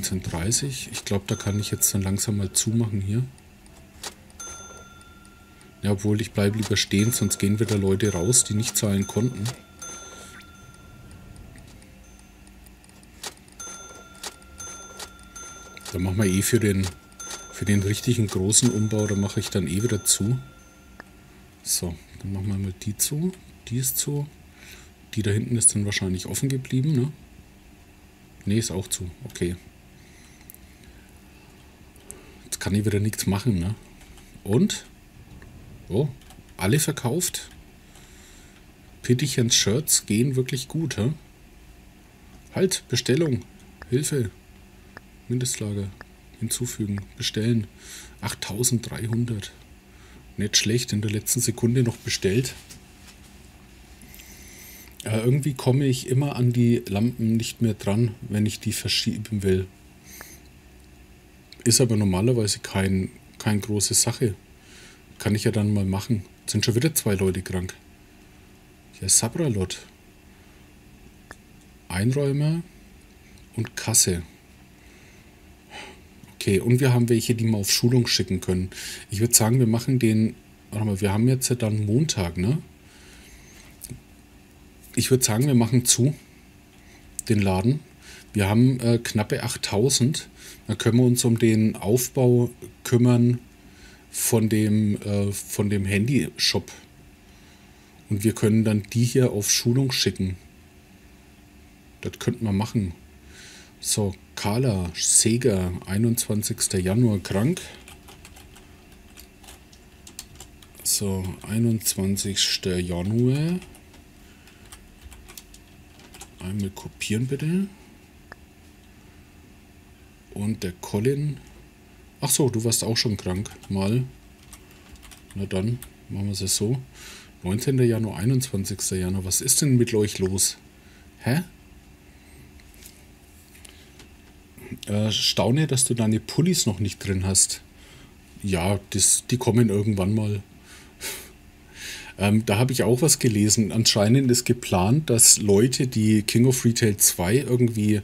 19.30 Ich glaube, da kann ich jetzt dann langsam mal zumachen hier. Ja, obwohl ich bleibe lieber stehen, sonst gehen wieder Leute raus, die nicht zahlen konnten. Da machen wir eh für den, für den richtigen großen Umbau, da mache ich dann eh wieder zu. So, dann machen wir mal die zu. Die ist zu. Die da hinten ist dann wahrscheinlich offen geblieben, ne? Ne, ist auch zu. Okay. Jetzt kann ich wieder nichts machen, ne? Und? Oh, alle verkauft. Pittichens Shirts gehen wirklich gut, hä? Halt, Bestellung. Hilfe. Mindestlager. Hinzufügen. Bestellen. 8300. Nicht schlecht, in der letzten Sekunde noch bestellt. Äh, irgendwie komme ich immer an die Lampen nicht mehr dran, wenn ich die verschieben will. Ist aber normalerweise kein, keine große Sache. Kann ich ja dann mal machen. Sind schon wieder zwei Leute krank. Ja, Sabralot. Einräumer und Kasse. Okay, und wir haben welche, die wir auf Schulung schicken können. Ich würde sagen, wir machen den. Warte mal, wir haben jetzt ja dann Montag, ne? Ich würde sagen, wir machen zu den Laden. Wir haben äh, knappe 8000. Da können wir uns um den Aufbau kümmern von dem, äh, von dem Handy-Shop. Und wir können dann die hier auf Schulung schicken. Das könnten wir machen. So, Carla Seger, 21. Januar krank. So, 21. Januar. Einmal kopieren bitte. Und der Colin. Ach so, du warst auch schon krank. Mal. Na dann, machen wir es so. 19. Januar, 21. Januar. Was ist denn mit euch los? Hä? Äh, staune, dass du deine Pullis noch nicht drin hast. Ja, das, die kommen irgendwann mal. ähm, da habe ich auch was gelesen. Anscheinend ist geplant, dass Leute, die King of Retail 2 irgendwie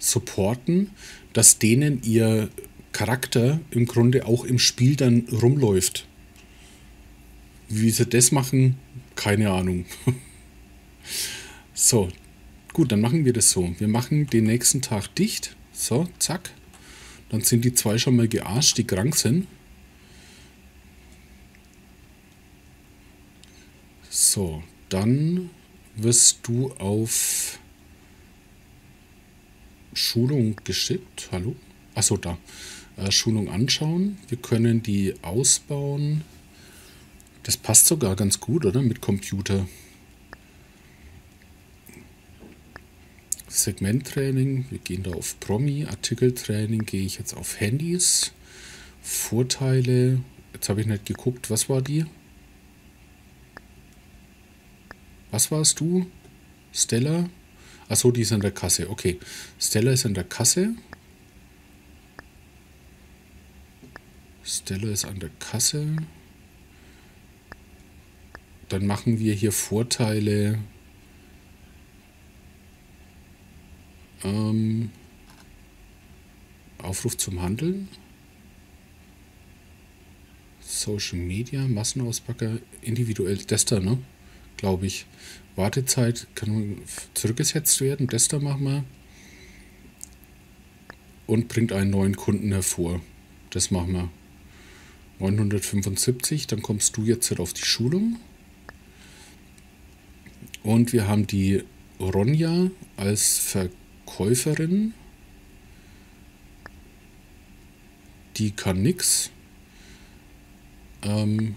supporten, dass denen ihr Charakter im Grunde auch im Spiel dann rumläuft. Wie sie das machen, keine Ahnung. so, gut, dann machen wir das so. Wir machen den nächsten Tag dicht. So, zack. Dann sind die zwei schon mal gearscht, die krank sind. So, dann wirst du auf Schulung geschickt. Hallo? Achso, da. Äh, Schulung anschauen. Wir können die ausbauen. Das passt sogar ganz gut, oder? Mit Computer. Segmenttraining, wir gehen da auf Promi, Artikeltraining gehe ich jetzt auf Handys, Vorteile, jetzt habe ich nicht geguckt, was war die? Was warst du? Stella? Achso, die ist an der Kasse, okay. Stella ist an der Kasse. Stella ist an der Kasse. Dann machen wir hier Vorteile Ähm, Aufruf zum Handeln. Social Media, Massenauspacker, individuell Tester, ne? Glaube ich. Wartezeit kann zurückgesetzt werden. Tester machen wir. Und bringt einen neuen Kunden hervor. Das machen wir. 975, dann kommst du jetzt halt auf die Schulung. Und wir haben die Ronja als Verkäuferin Käuferin. Die kann nix. Ähm,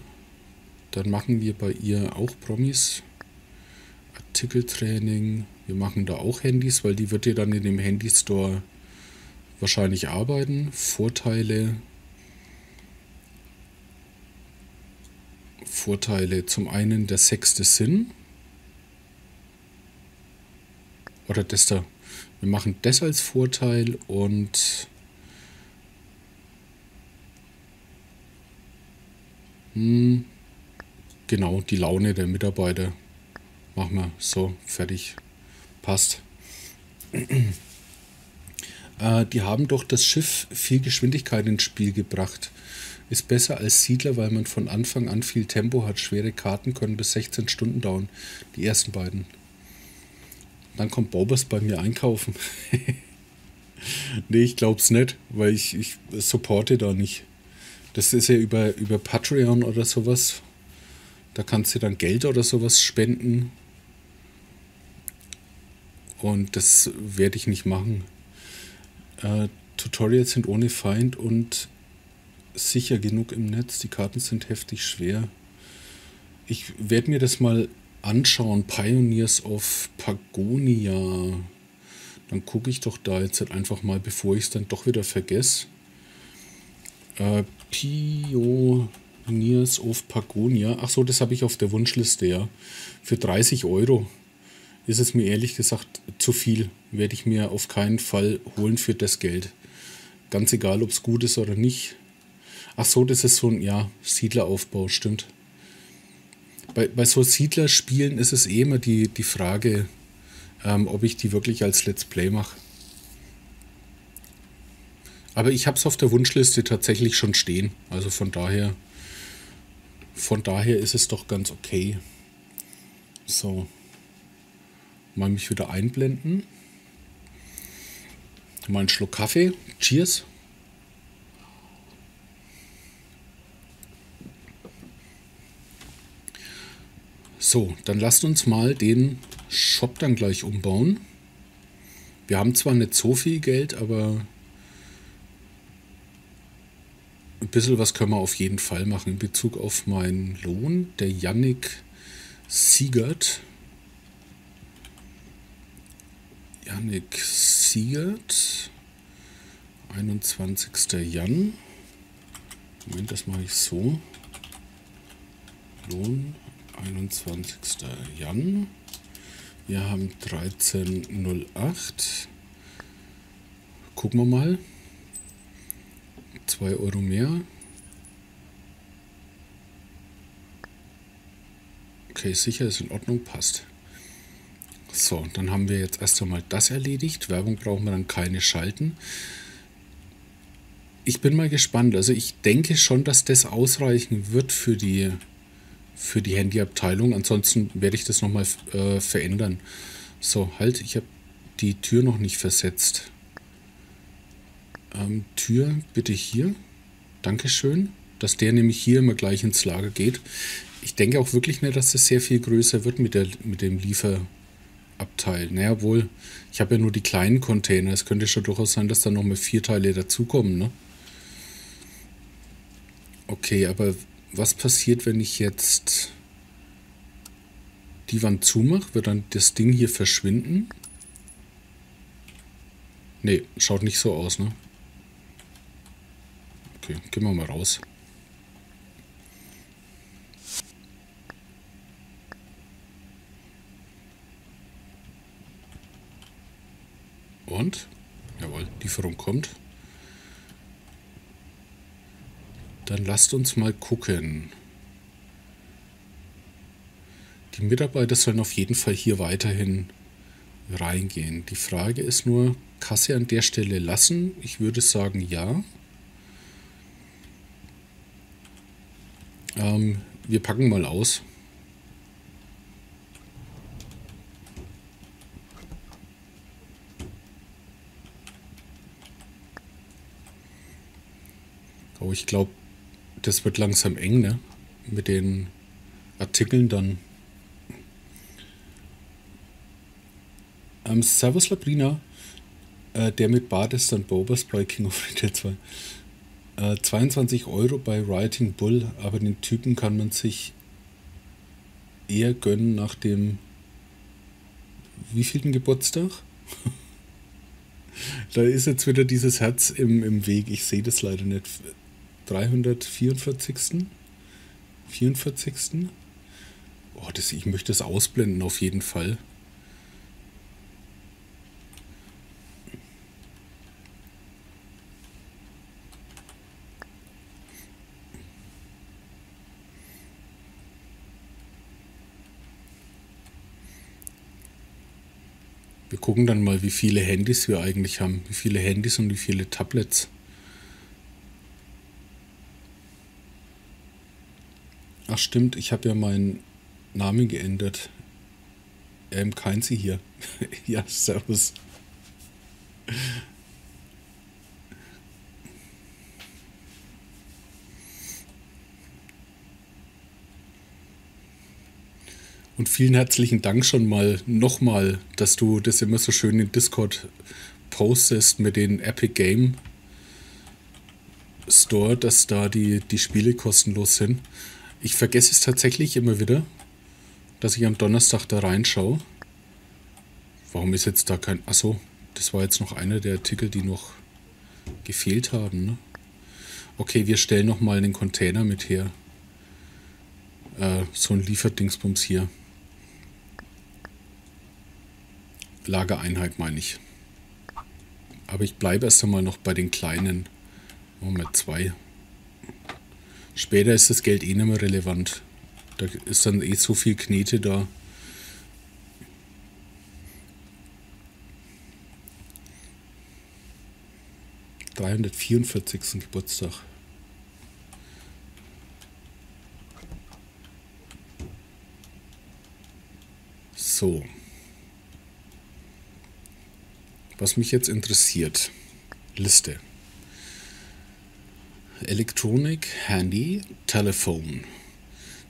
dann machen wir bei ihr auch Promis. Artikeltraining. Wir machen da auch Handys, weil die wird ja dann in dem Handy-Store wahrscheinlich arbeiten. Vorteile. Vorteile. Zum einen der sechste Sinn. Oder das da. Wir machen das als Vorteil und hm, genau die Laune der Mitarbeiter machen wir so fertig. Passt. Äh, die haben doch das Schiff viel Geschwindigkeit ins Spiel gebracht. Ist besser als Siedler, weil man von Anfang an viel Tempo hat. Schwere Karten können bis 16 Stunden dauern. Die ersten beiden. Dann kommt Bobers bei mir einkaufen. nee, ich glaub's nicht, weil ich, ich supporte da nicht. Das ist ja über, über Patreon oder sowas. Da kannst du dann Geld oder sowas spenden. Und das werde ich nicht machen. Äh, Tutorials sind ohne Feind und sicher genug im Netz. Die Karten sind heftig schwer. Ich werde mir das mal anschauen. Pioneers of Pagonia. Dann gucke ich doch da jetzt halt einfach mal, bevor ich es dann doch wieder vergesse. Äh, Pioneers of Pagonia. Ach so, das habe ich auf der Wunschliste, ja. Für 30 Euro ist es mir ehrlich gesagt zu viel. Werde ich mir auf keinen Fall holen für das Geld. Ganz egal, ob es gut ist oder nicht. Ach so, das ist so ein, ja, Siedleraufbau, stimmt. Bei, bei so Siedlerspielen ist es eh immer die, die Frage, ähm, ob ich die wirklich als Let's Play mache. Aber ich habe es auf der Wunschliste tatsächlich schon stehen. Also von daher, von daher ist es doch ganz okay. So. Mal mich wieder einblenden. Mal einen Schluck Kaffee. Cheers. So, dann lasst uns mal den Shop dann gleich umbauen. Wir haben zwar nicht so viel Geld, aber ein bisschen was können wir auf jeden Fall machen in Bezug auf meinen Lohn. Der Yannick Siegert. Yannick Siegert. 21. Jan. Moment, das mache ich so. Lohn 21. Jan. Wir haben 13,08. Gucken wir mal. 2 Euro mehr. Okay, sicher ist in Ordnung, passt. So, dann haben wir jetzt erst einmal das erledigt. Werbung brauchen wir dann keine schalten. Ich bin mal gespannt. Also ich denke schon, dass das ausreichen wird für die für die Handyabteilung. Ansonsten werde ich das nochmal äh, verändern. So, halt, ich habe die Tür noch nicht versetzt. Ähm, Tür bitte hier. Dankeschön. Dass der nämlich hier immer gleich ins Lager geht. Ich denke auch wirklich nicht, dass das sehr viel größer wird mit, der, mit dem Lieferabteil. Naja, wohl, ich habe ja nur die kleinen Container. Es könnte schon durchaus sein, dass da nochmal vier Teile dazukommen, ne? Okay, aber was passiert, wenn ich jetzt die Wand zumache? Wird dann das Ding hier verschwinden? Ne, schaut nicht so aus, ne? Okay, gehen wir mal raus. Und? Jawohl, Lieferung kommt. Dann lasst uns mal gucken. Die Mitarbeiter sollen auf jeden Fall hier weiterhin reingehen. Die Frage ist nur, Kasse an der Stelle lassen? Ich würde sagen ja. Ähm, wir packen mal aus. Ich glaube, das wird langsam eng, ne? Mit den Artikeln dann. Ähm, Servus Labrina, äh, der mit Bart ist dann Bobers bei King of Retail 2. Äh, 22 Euro bei Writing Bull, aber den Typen kann man sich eher gönnen nach dem wievielten Geburtstag? da ist jetzt wieder dieses Herz im, im Weg. Ich sehe das leider nicht. 344. 44. Oh, das, ich möchte das ausblenden auf jeden Fall. Wir gucken dann mal, wie viele Handys wir eigentlich haben. Wie viele Handys und wie viele Tablets. Ach stimmt, ich habe ja meinen Namen geändert. Ähm, kein Sie hier. ja, servus. Und vielen herzlichen Dank schon mal nochmal, dass du das immer so schön in Discord postest mit den Epic Game Store, dass da die, die Spiele kostenlos sind. Ich vergesse es tatsächlich immer wieder, dass ich am Donnerstag da reinschaue. Warum ist jetzt da kein... Achso, das war jetzt noch einer der Artikel, die noch gefehlt haben. Ne? Okay, wir stellen nochmal einen Container mit her. Äh, so ein Lieferdingsbums hier. Lagereinheit meine ich. Aber ich bleibe erst einmal noch bei den kleinen. Moment, zwei. Später ist das Geld eh nicht mehr relevant. Da ist dann eh so viel Knete da. Dreihundertvierundvierzigsten Geburtstag. So. Was mich jetzt interessiert, Liste. Elektronik, Handy, Telefon.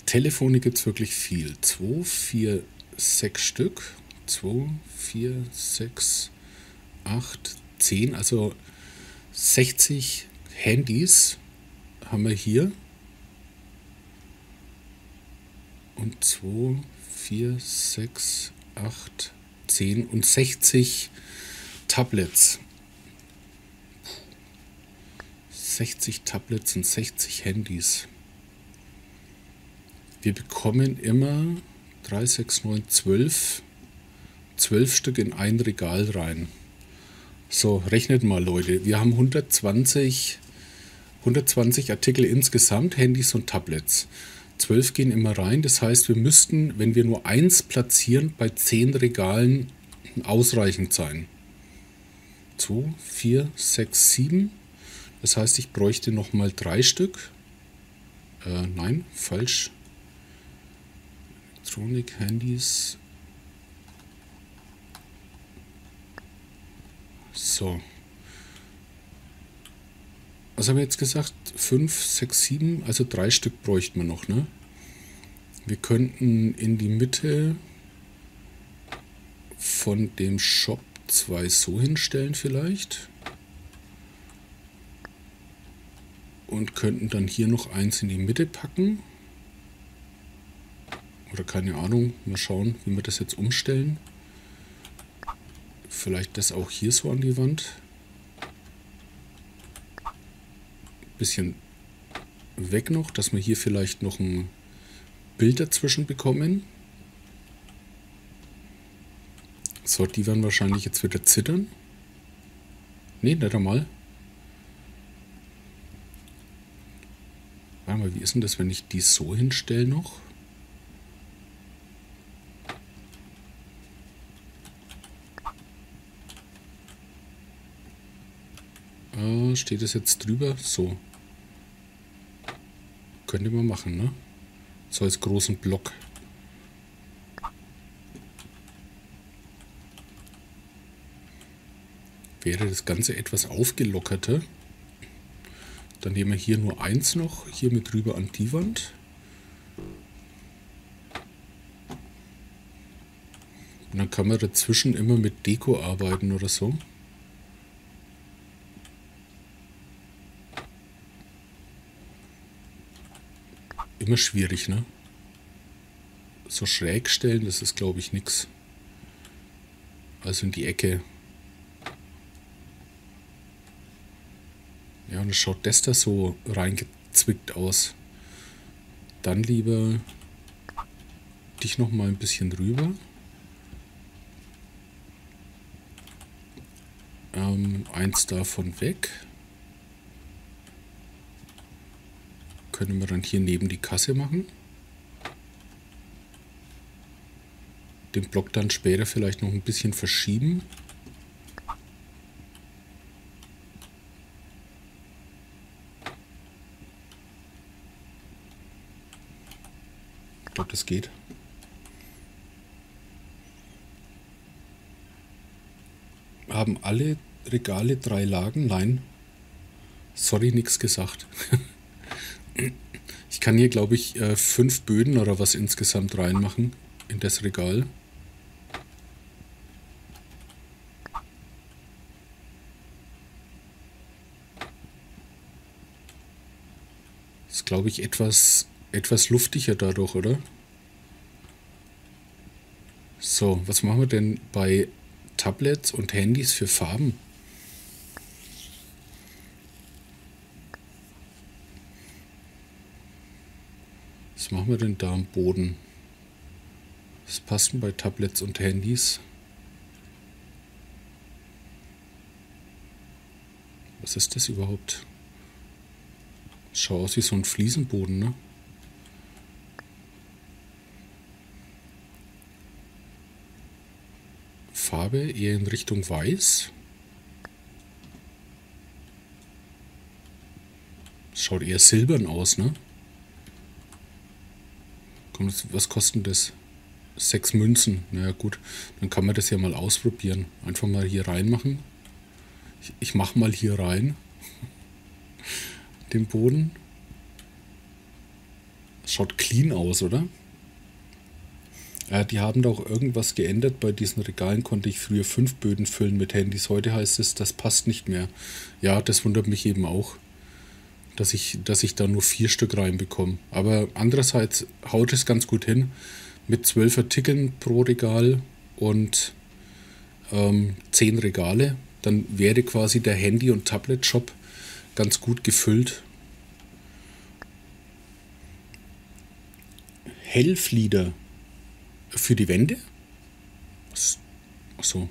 Telefone gibt es wirklich viel. 2, 4, 6 Stück. 2, 4, 6, 8, 10. Also 60 Handys haben wir hier. Und 2, 4, 6, 8, 10 und 60 Tablets. 60 Tablets und 60 Handys. Wir bekommen immer 3, 6, 9, 12, 12 Stück in ein Regal rein. So, rechnet mal Leute. Wir haben 120, 120 Artikel insgesamt, Handys und Tablets. 12 gehen immer rein. Das heißt, wir müssten, wenn wir nur eins platzieren, bei 10 Regalen ausreichend sein. 2, 4, 6, 7. Das heißt, ich bräuchte noch mal drei Stück. Äh, nein, falsch. Elektronik, Handys. So. Was haben wir jetzt gesagt? 5, 6, 7, also drei Stück bräuchten wir noch, ne? Wir könnten in die Mitte von dem Shop zwei so hinstellen vielleicht. Und könnten dann hier noch eins in die Mitte packen. Oder keine Ahnung, mal schauen, wie wir das jetzt umstellen. Vielleicht das auch hier so an die Wand. Bisschen weg noch, dass wir hier vielleicht noch ein Bild dazwischen bekommen. So, die werden wahrscheinlich jetzt wieder zittern. Ne, nicht einmal. Warte mal, wie ist denn das, wenn ich die so hinstelle noch? Äh, steht das jetzt drüber? So. Könnte man machen, ne? So als großen Block. wäre das Ganze etwas aufgelockerter. Dann nehmen wir hier nur eins noch, hier mit rüber an die Wand. Und dann kann man dazwischen immer mit Deko arbeiten oder so. Immer schwierig, ne? So schräg stellen, das ist glaube ich nichts. Also in die Ecke Es schaut das da so reingezwickt aus. Dann lieber dich noch mal ein bisschen drüber. Ähm, eins davon weg. Können wir dann hier neben die Kasse machen. den Block dann später vielleicht noch ein bisschen verschieben. Das geht. Haben alle Regale drei Lagen? Nein. Sorry, nichts gesagt. ich kann hier, glaube ich, äh, fünf Böden oder was insgesamt reinmachen in das Regal. Ist, glaube ich, etwas, etwas luftiger dadurch, oder? So, was machen wir denn bei Tablets und Handys für Farben? Was machen wir denn da am Boden? Was passt denn bei Tablets und Handys? Was ist das überhaupt? Schau aus wie so ein Fliesenboden, ne? Farbe eher in Richtung Weiß. Schaut eher silbern aus, ne? was kostet das? Sechs Münzen. Na naja, gut, dann kann man das ja mal ausprobieren. Einfach mal hier reinmachen. Ich, ich mache mal hier rein. Den Boden. schaut clean aus, oder? Ja, die haben doch irgendwas geändert. Bei diesen Regalen konnte ich früher fünf Böden füllen mit Handys. Heute heißt es, das passt nicht mehr. Ja, das wundert mich eben auch dass ich, dass ich da nur vier Stück reinbekomme. Aber andererseits haut es ganz gut hin mit zwölf Artikeln pro Regal und ähm, zehn Regale. Dann wäre quasi der Handy- und Tablet-Shop ganz gut gefüllt. Hellflieder für die Wände? Achso,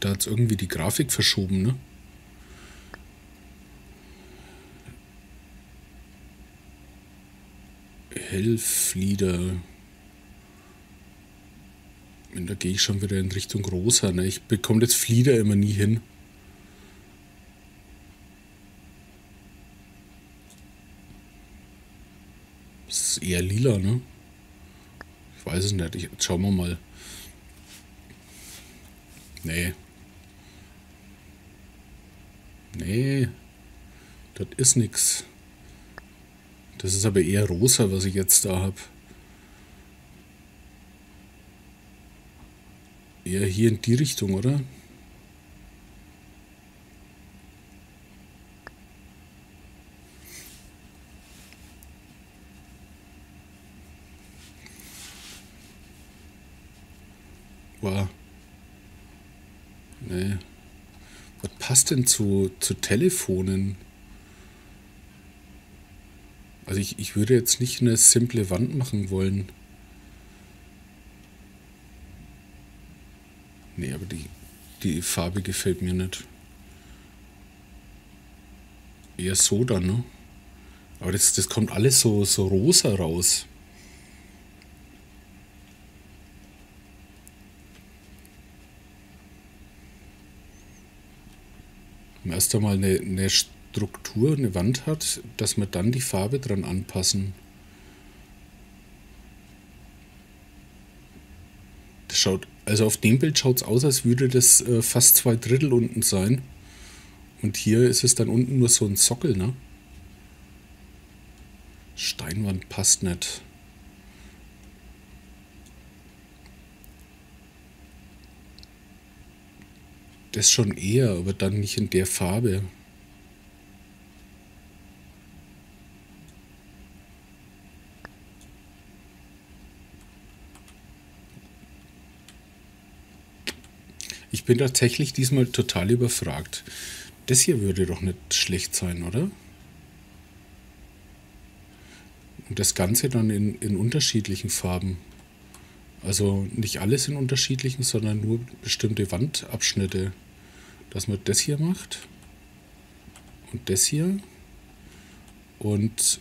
da hat es irgendwie die Grafik verschoben, ne? Hellflieder. Und da gehe ich schon wieder in Richtung rosa. Ne? Ich bekomme das Flieder immer nie hin. Das ist eher lila, ne? Ich weiß es nicht. Ich, schauen wir mal. Nee. Nee. Das ist nichts. Das ist aber eher rosa, was ich jetzt da habe. Eher hier in die Richtung, oder? Wow. Nee. Was passt denn zu, zu Telefonen? Also ich, ich würde jetzt nicht eine simple Wand machen wollen. Nee, aber die, die Farbe gefällt mir nicht. Eher so dann, ne? Aber das, das kommt alles so, so rosa raus. Erst einmal eine, eine Struktur, eine Wand hat, dass wir dann die Farbe dran anpassen. Das schaut, also auf dem Bild schaut es aus, als würde das äh, fast zwei Drittel unten sein. Und hier ist es dann unten nur so ein Sockel, ne? Steinwand passt nicht. Das schon eher, aber dann nicht in der Farbe. Ich bin tatsächlich diesmal total überfragt. Das hier würde doch nicht schlecht sein, oder? Und das Ganze dann in, in unterschiedlichen Farben. Also nicht alles in unterschiedlichen, sondern nur bestimmte Wandabschnitte. Dass man das hier macht. Und das hier. Und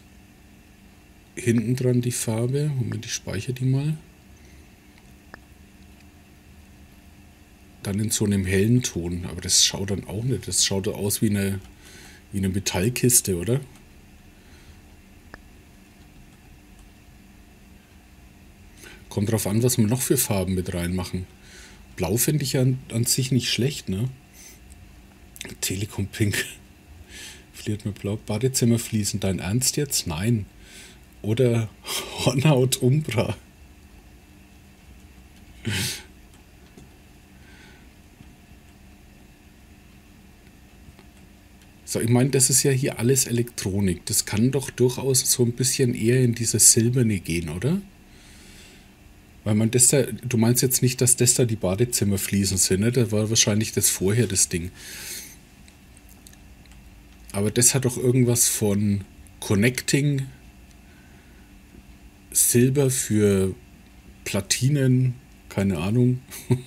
hinten dran die Farbe. Moment, ich speichere die mal. dann in so einem hellen Ton. Aber das schaut dann auch nicht. Das schaut aus wie eine, wie eine Metallkiste, oder? Kommt drauf an, was wir noch für Farben mit reinmachen. Blau finde ich ja an, an, sich nicht schlecht, ne? Telekom Pink. Fliert mit Blau. Badezimmer fließen. Dein Ernst jetzt? Nein. Oder Hornhaut Umbra. So, ich meine, das ist ja hier alles Elektronik. Das kann doch durchaus so ein bisschen eher in dieses Silberne gehen, oder? Weil man das da, du meinst jetzt nicht, dass das da die Badezimmerfliesen sind, ne? Da war wahrscheinlich das vorher das Ding. Aber das hat doch irgendwas von Connecting Silber für Platinen, keine Ahnung.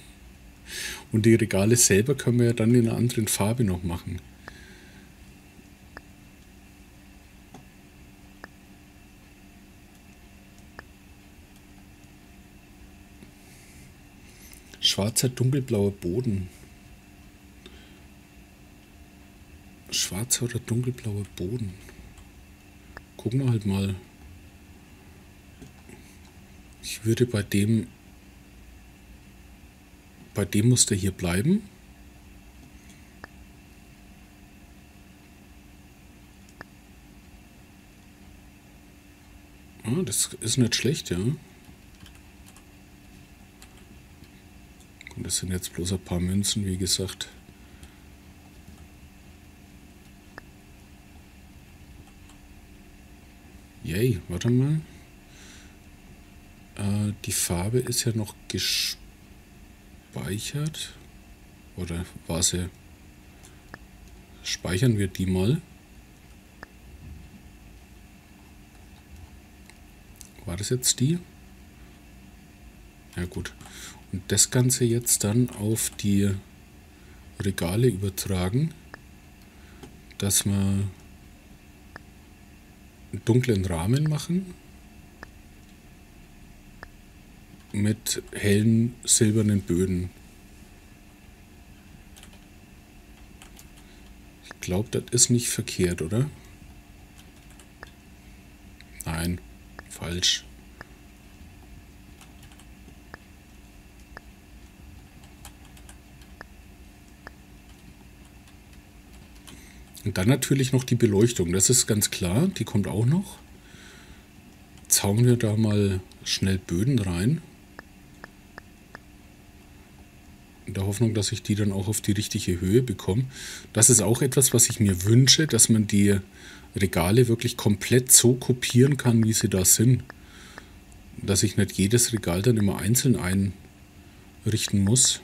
Und die Regale selber können wir ja dann in einer anderen Farbe noch machen. Schwarzer, dunkelblauer Boden. Schwarzer oder dunkelblauer Boden. Gucken wir halt mal. Ich würde bei dem bei dem Muster hier bleiben. Ah, das ist nicht schlecht, ja. Das sind jetzt bloß ein paar Münzen, wie gesagt. Yay, warte mal. Äh, die Farbe ist ja noch gespeichert. Oder war sie? Speichern wir die mal. War das jetzt die? Ja gut. Und das Ganze jetzt dann auf die Regale übertragen, dass wir einen dunklen Rahmen machen mit hellen silbernen Böden. Ich glaube, das ist nicht verkehrt, oder? Nein, falsch. Und dann natürlich noch die Beleuchtung, das ist ganz klar, die kommt auch noch. Zauen wir da mal schnell Böden rein. In der Hoffnung, dass ich die dann auch auf die richtige Höhe bekomme. Das ist auch etwas, was ich mir wünsche, dass man die Regale wirklich komplett so kopieren kann, wie sie da sind. Dass ich nicht jedes Regal dann immer einzeln einrichten muss.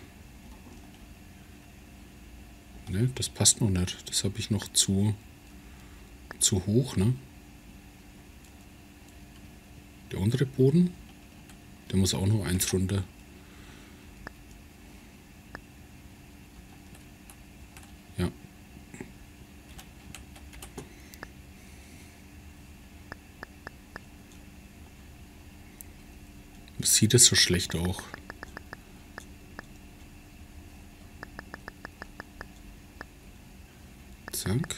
Ne, das passt noch nicht. Das habe ich noch zu, zu hoch, ne? Der untere Boden, der muss auch noch eins runter. Ja. Sieht es so schlecht auch. Zack.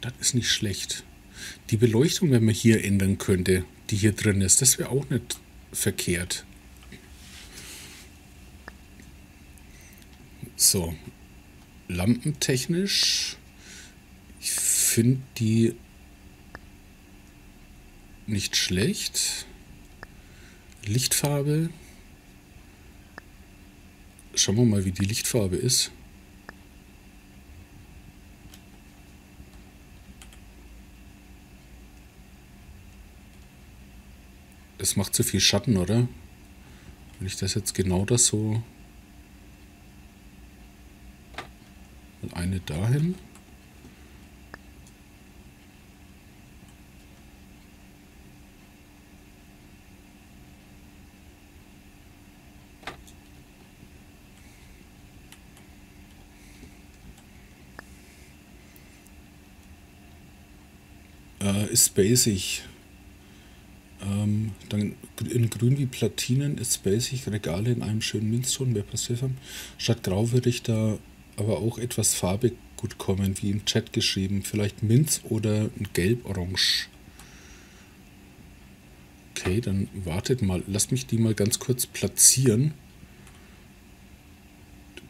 Das ist nicht schlecht. Die Beleuchtung, wenn man hier ändern könnte, die hier drin ist, das wäre auch nicht verkehrt. So, lampentechnisch, ich finde die nicht schlecht. Lichtfarbe Schauen wir mal, wie die Lichtfarbe ist. Das macht zu viel Schatten, oder? Wenn ich das jetzt genau das so... Eine dahin. äh, ist basic. Grün wie Platinen ist spacig, Regale in einem schönen Minzton, mehr passiert haben. Statt grau würde ich da aber auch etwas Farbe gut kommen, wie im Chat geschrieben. Vielleicht Minz oder ein Gelb-Orange. Okay, dann wartet mal. Lasst mich die mal ganz kurz platzieren.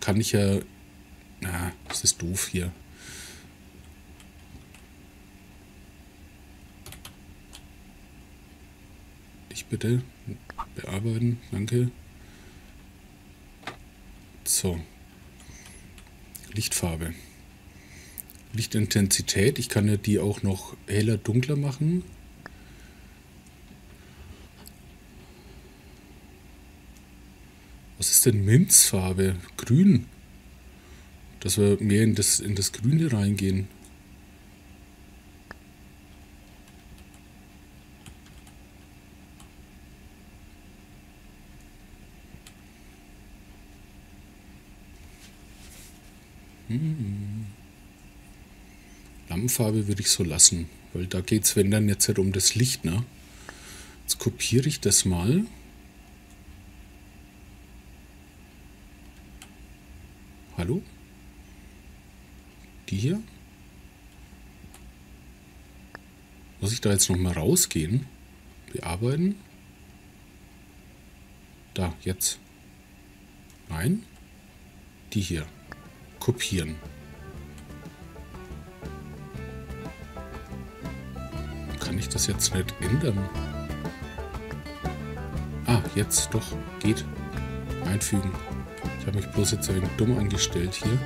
Kann ich ja... Na, das ist doof hier. Ich bitte bearbeiten. Danke. So. Lichtfarbe. Lichtintensität. Ich kann ja die auch noch heller, dunkler machen. Was ist denn Minzfarbe? Grün. Dass wir mehr in das, in das Grüne reingehen. Lammfarbe würde ich so lassen, weil da geht es, wenn dann jetzt halt um das Licht, ne? Jetzt kopiere ich das mal. Hallo? Die hier? Muss ich da jetzt nochmal rausgehen? Bearbeiten? Da, jetzt. Nein? Die hier kopieren. Kann ich das jetzt nicht ändern? Ah, jetzt doch. Geht. Einfügen. Ich habe mich bloß jetzt ein wenig dumm angestellt hier.